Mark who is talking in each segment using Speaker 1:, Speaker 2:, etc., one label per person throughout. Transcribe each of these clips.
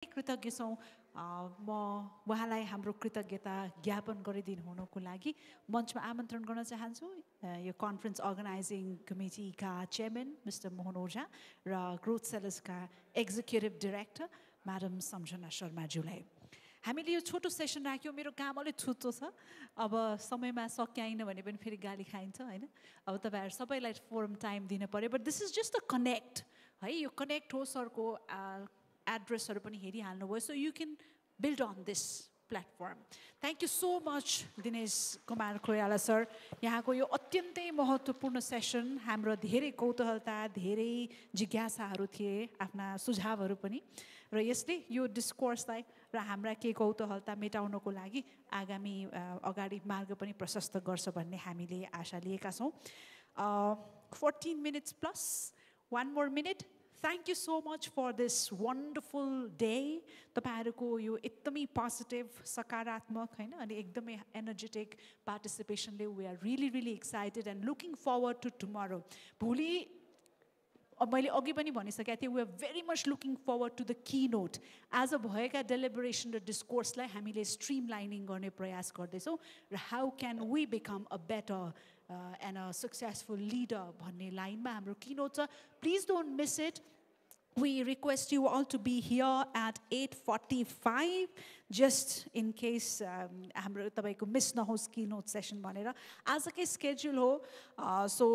Speaker 1: कृतज्ञ छौँ म उहाँलाई हाम्रो कृतज्ञता ज्ञापन गरिदिनु हुनुको लागि मञ्चमा आमन्त्रण गर्न चाहन्छु। यो कन्फरेन्स अर्गनाइजिङ कमिटीका चेयरम्यान मिस्टर मोहन ओझा र ग्रोथ सेलर्सका एक्जिक्युटिभ डिरेक्टर म्याडम सम्झना शर्माज्यूलाई। हामीले यो छोटो सेसन राख्यौँ मेरो काम अलिक छुट्टो छ। अब समयमा सकिएन भने पनि फेरि गाली खाइन्छ होइन? अब तपाईँहरू सबैलाई फोरम टाइम दिनु पऱ्यो but this is just a connect है? यो कनेक्ट हो सरको एड्रेसहरू पनि हेरिहाल्नुभयो. So you can build on this platform thank you so much Dinesh Kumar Khoyala sir यहाँको यो अत्यन्तै महत्त्वपूर्ण सेसन हाम्रो धेरै कौतूहलता धेरै जिज्ञासाहरू थिए आफ्ना सुझावहरू पनि। र यसले यो डिस्कोर्सलाई र हाम्रा केही कौतूहलता मेटाउनको लागि आगामी अगाडि मार्ग पनि प्रशस्त गर्छ भन्ने हामीले आशा लिएका छौँ। Fourteen minutes plus one more minute thank you so much for this wonderful day तपाईँहरूको यो एकदमै पोजिटिभ सकारात्मक होइन अनि एकदमै एनर्जेटिक पार्टिसिपेसनले we are really really excited and looking forward to tomorrow भोलि मैले अघि पनि भनिसकेको थिएँ we are very much looking forward to the key note आज भएका डेलिबरेसन र डिस्कोर्सलाई हामीले स्ट्रिम लाइनिङ गर्ने प्रयास गर्दैछौँ र how can we become a better and a successful leader भन्ने लाइनमा हाम्रो की नोट छ please don't miss it we request you all to be here at 8.45 just in case हाम्रो तपाईँको मिस नहोस् कि नोट सेसन भनेर आजकै स्केड्युल हो सो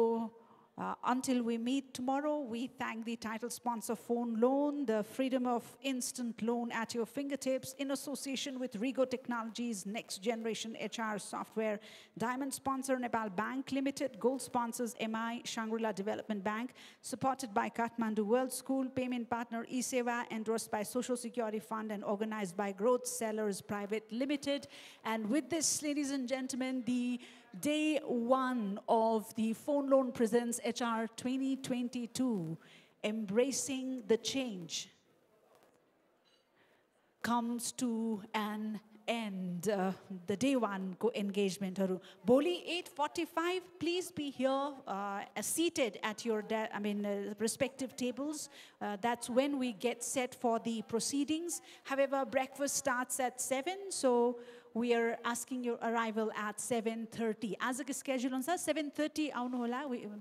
Speaker 1: uh, until we meet tomorrow, we thank the title sponsor Phone Loan, the freedom of instant loan at your fingertips in association with Rigo Technologies, next generation HR software. Diamond sponsor Nepal Bank Limited, gold sponsors MI Shangri-La Development Bank, supported by Kathmandu World School, payment partner eSewa, endorsed by Social Security Fund and organized by Growth Sellers Private Limited. And with this, ladies and gentlemen, the day one of the Phone Loan Presents HR 2022, Embracing the Change, comes to an end. Uh, the day one engagement. Boli 8.45, please be here uh, seated at your, I mean, uh, respective tables. Uh, that's when we get set for the proceedings. However, breakfast starts at 7, so we are asking your arrival at 7.30. As a schedule on 7.30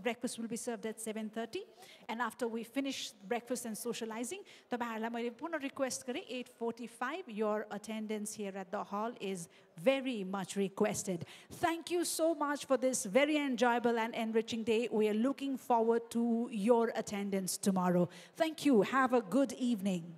Speaker 1: breakfast will be served at 7.30. And after we finish breakfast and socializing, I request 8.45. Your attendance here at the hall is very much requested. Thank you so much for this very enjoyable and enriching day. We are looking forward to your attendance tomorrow. Thank you. Have a good evening.